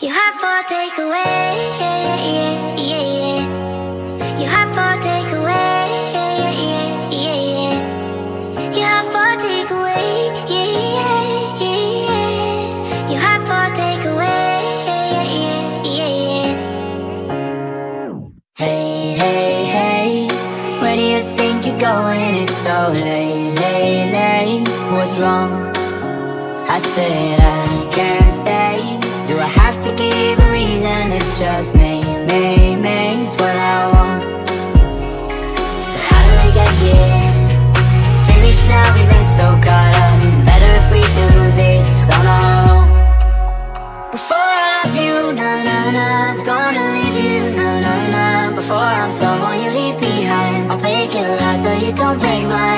You have for takeaway. You have for takeaway. You have for takeaway. You have for takeaway. Hey, hey, hey. Where do you think you're going? It's so late, late, late. What's wrong? I said I can't stay. I'm gonna leave you. No, no, no. Before I'm someone you leave behind. I'll break your heart so you don't break mine.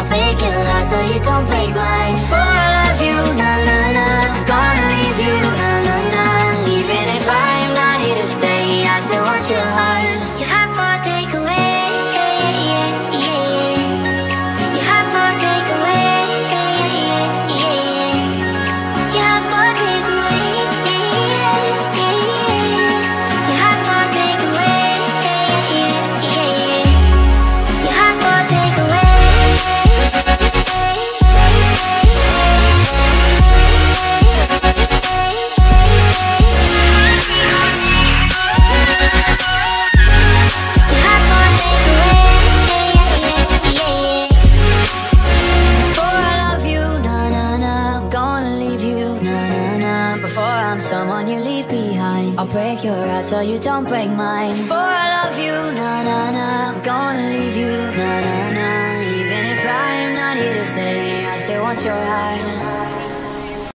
I'll break your heart so you don't break mine. someone you leave behind. I'll break your heart so you don't break mine. For I love you, na na na. I'm gonna leave you, na na na. Even if I'm not here to stay, I still want your heart.